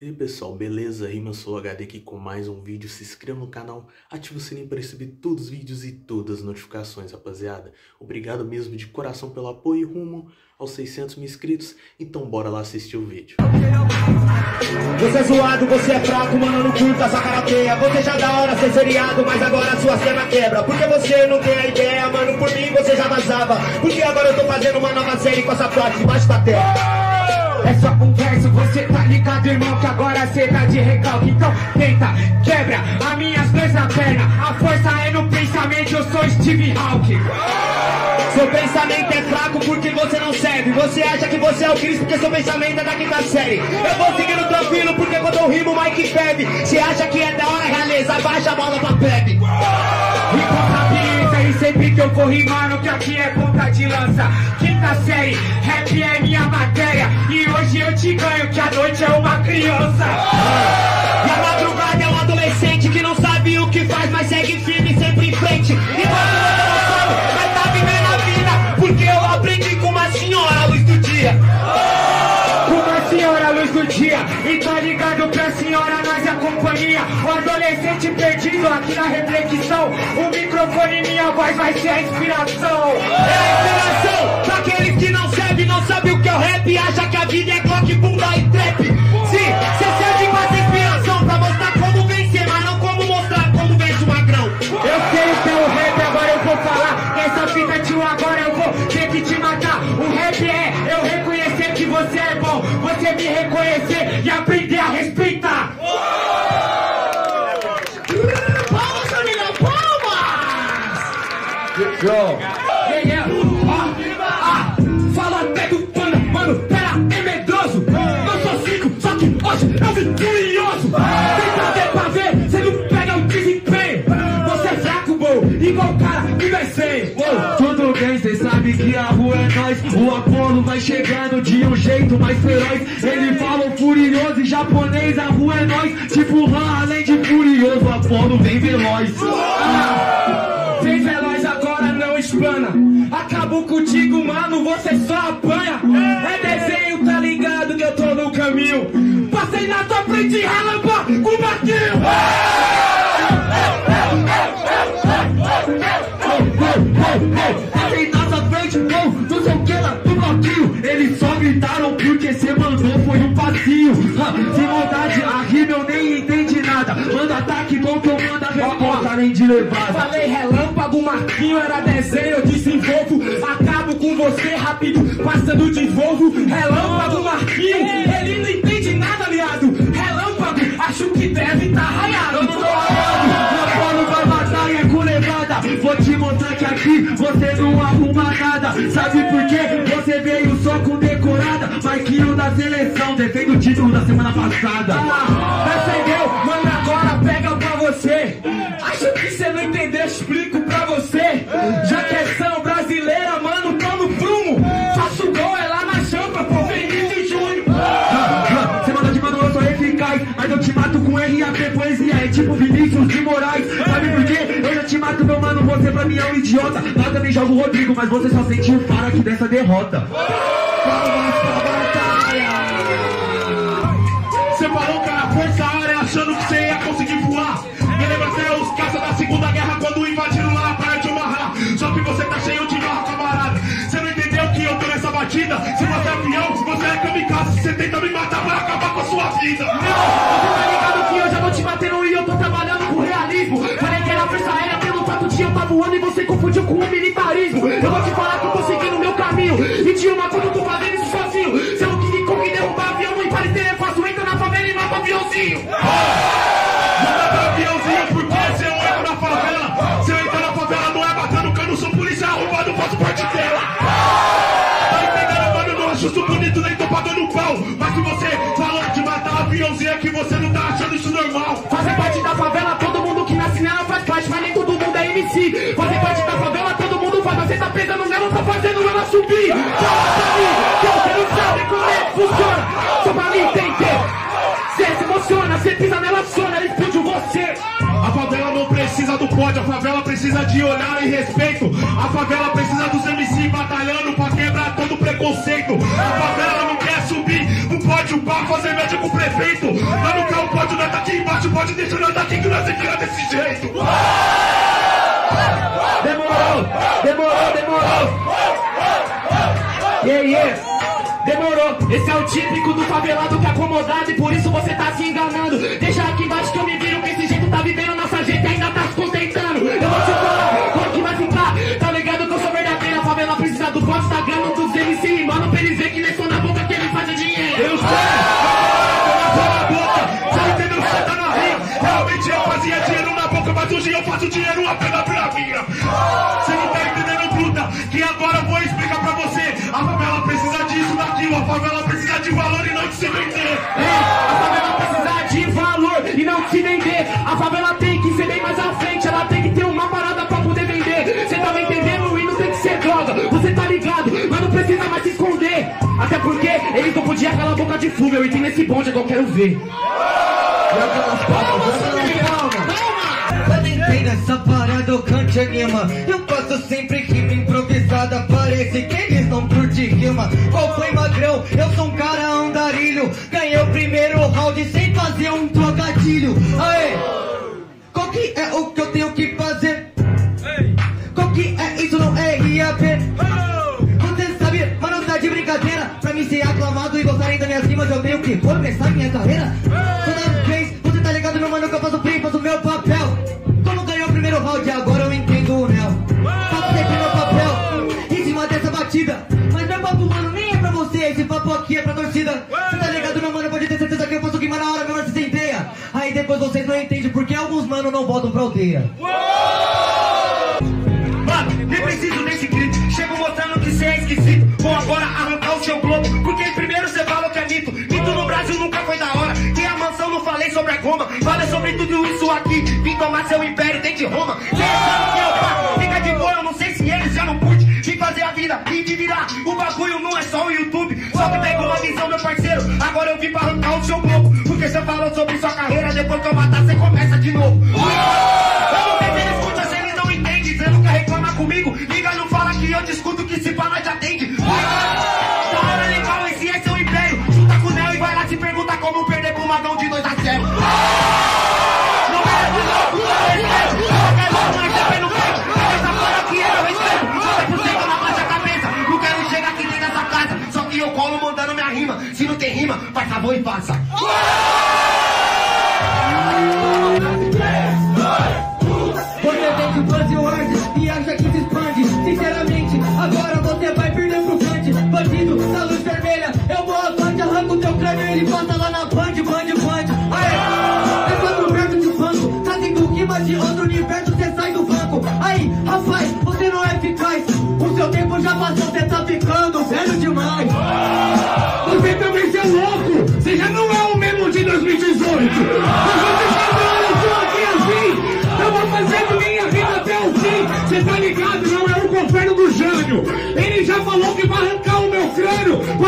E aí pessoal, beleza? Rima sou HD aqui com mais um vídeo. Se inscreva no canal, ative o sininho para receber todos os vídeos e todas as notificações, rapaziada. Obrigado mesmo de coração pelo apoio e rumo aos 600 mil inscritos. Então bora lá assistir o vídeo. Você é zoado, você é fraco, mano, não curta sua karateia Você já da hora ser seriado, mas agora sua cena quebra Porque você não tem a ideia, mano, por mim você já vazava Porque agora eu tô fazendo uma nova série com essa placa debaixo da terra é só um verso, você tá ligado, irmão, que agora cê tá de recalque. Então tenta, quebra as minhas dois na perna. A força é no pensamento, eu sou Steve Hawking. Seu pensamento é fraco porque você não serve. Você acha que você é o Cristo porque seu pensamento é da quinta série. Eu vou seguindo tranquilo porque quando eu rimo, Mike ferve. Você acha que é da hora, realeza? Abaixa a bola pra plebe. Que eu for rimando, que aqui é ponta de lança. Quinta série, rap é minha matéria. E hoje eu te ganho, que a noite é uma criança. E a madrugada é um adolescente que não sabe adolescente perdido aqui na reflexão. O microfone e minha voz vai ser a inspiração. É a inspiração pra Yeah, yeah. Ah, ah, fala até do pano, mano, pera, é medroso. Eu sou cinco, só que hoje eu vim curioso. Tenta ver pra ver, cê não pega o desempenho. Você é fraco, bom, igual o cara que vai sem. Tudo bem, cê sabe que a rua é nós. O Apolo vai chegando de um jeito mais feroz. Ele fala o furioso em japonês, a rua é nós. Tipo além de furioso, o Apolo vem veloz. Ah, vem veloz Acabou contigo, mano, você só apanha. É desenho, tá ligado que eu tô no caminho. Passei na tua frente, relâmpago, com o Marquinho. Passei na tua frente, não, não sei o que lá, do bloquinho. Eles só gritaram porque cê mandou, foi um passinho. Ah, Sem maldade, a Manda ataque bom que eu mando a resposta, além de levada. Falei relâmpago, Marquinho era desenho, eu desenvolvo. Acabo com você rápido, passando de Volvo. Relâmpago, Marquinho, ele não entende nada, aliado. Relâmpago, acho que deve tá raiado. Tô falando, meu vai com levada. Vou te mostrar que aqui você não arruma nada. Sabe por quê? Você veio só com decorada. Marquinho da seleção, defende o título da semana passada. Defendeu, RAP, poesia. É tipo Vinícius de Moraes. Sabe por quê? Eu já te mato, meu mano, você pra mim é um idiota. Lá também jogo o Rodrigo, mas você só sentiu o faro aqui dessa derrota. Palmas pra batalha. Você parou cara força área achando que você ia conseguir voar. Me lembra até os caças da Segunda Guerra quando invadiram lá na praia de Omaha. Só que você tá cheio de marra, camarada. Você não entendeu que eu tô nessa batida? Se você é avião, você é kamikaze. Você tenta me matar pra acabar com a sua vida. Você E de uma coisa eu tô fazendo isso sozinho. Se eu King Kong derrubar avião, não parecer é fácil. Entra na favela e mata aviãozinho. Respeito. A favela precisa dos MC batalhando pra quebrar todo preconceito. A favela não quer subir no pódio o pau, fazer média com o prefeito. Lá no carro pode nós tá aqui embaixo, pode deixar nós daqui que nós vira desse jeito. Demorou, demorou, demorou. Yeah, yeah. Demorou, esse é o típico do favelado que é acomodado e por isso você tá se enganando. Deixa aqui embaixo que eu me viro, faço dinheiro apenas pra minha. Você não tá entendendo, truta, que agora eu vou explicar pra você. A favela precisa disso, daquilo, a favela precisa de valor e não de se vender. É, a favela precisa de valor e não se vender. A favela tem que ser bem mais à frente, ela tem que ter uma parada pra poder vender. Você tá me entendendo? E não tem que ser droga, você tá ligado, mas não precisa mais se esconder. Até porque eles não podiam calar a boca de fumo, eu entrei nesse bonde, agora eu quero ver. Quando entrei nessa parada o cante anima Eu faço sempre rima improvisada Parece que eles não curtem rima Qual foi magrão? Eu sou um cara andarilho Ganhei o primeiro round sem fazer um trocadilho Aê! Qual que é o que eu tenho que fazer? Qual que é isso? Não é IAP Você sabe, mas não tá de brincadeira Pra mim ser aclamado e gostarem das minhas rimas Eu tenho que começar minha carreira pra torcida Você tá ligado, meu mano, pode ter certeza que eu faço rima na hora, meu mano, se centeia Aí depois vocês não entendem porque alguns mano não voltam pra aldeia Mano, nem preciso desse grito. Chego mostrando que cê é esquisito. Vou agora arrancar o seu globo. Porque primeiro cê falou que é mito. Mito no Brasil nunca foi da hora. Que a mansão não falei sobre a goma. Falei sobre tudo isso aqui. Vim tomar seu império dentro de Roma. Parceiro. Agora eu vim pra arrancar o seu globo. Porque cê falou sobre sua carreira. Depois que eu matar, cê começa de novo.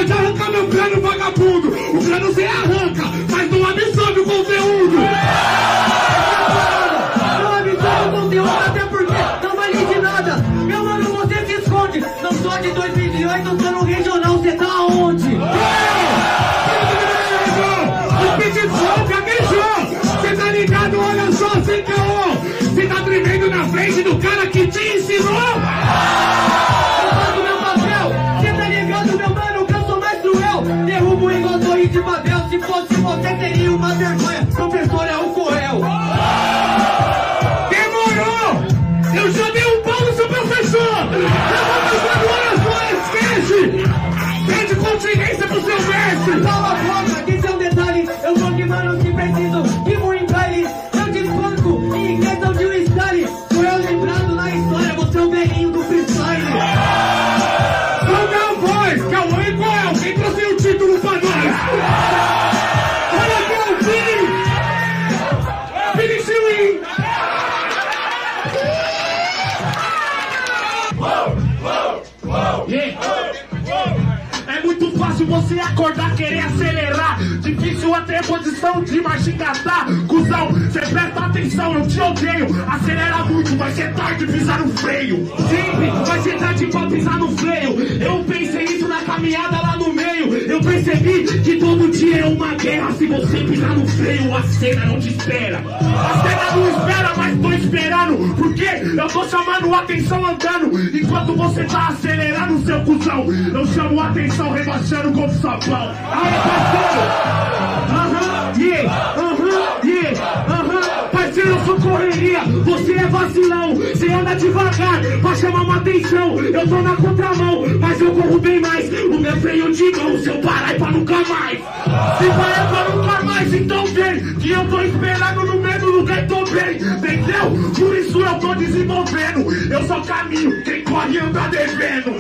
Pode arrancar meu crânio, vagabundo! O crânio você arranca, mas não absorve o conteúdo! Não absorve o conteúdo até porque não vale de nada Meu mano, você se esconde Não sou de 2018, tô no regional, cê tá gaguejou! Você tá ligado? Olha só, sem caô! Você tá tremendo na frente do cara que te ensinou! country nem sempre o seu mestre. Fácil você acordar, querer acelerar. Difícil até posição de marcha engatar. Cusão, cê presta atenção, eu te odeio. Acelera muito, vai ser tarde pisar no freio. Sempre vai ser tarde pra pisar no freio. É uma guerra. Se você pisar no freio, a cena não te espera. A cena não espera, mas tô esperando. Porque eu tô chamando atenção andando. Enquanto você tá acelerando, seu cuzão. Eu chamo atenção rebaixando com o sabão. Aê, parceiro! Devagar pra chamar uma atenção. Eu tô na contramão, mas eu corro bem mais. O meu freio de mão, se eu parar é pra nunca mais. Se parar pra nunca mais, então vem. Que eu tô esperando no mesmo lugar e tô bem. Entendeu? Por isso eu tô desenvolvendo. Eu só caminho, quem corre anda devendo.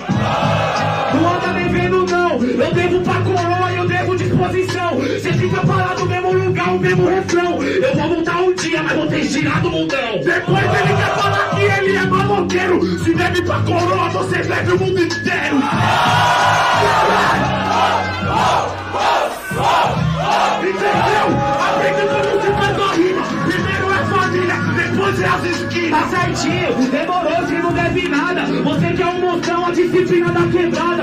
Não anda devendo não, eu devo pra coroa, eu devo disposição. Você fica parado no mesmo lugar, o mesmo refrão. Eu vou voltar um dia, mas vou ter girado o mundão. Depois ele quer falar que ele é maloqueiro. Se deve pra coroa, você deve o mundo inteiro. Entendeu? Aprende como se faz a rima. Primeiro é família, depois é as esquinas. Tá certinho, demorou, você não deve nada. Você que é um moção, a disciplina da quebrada.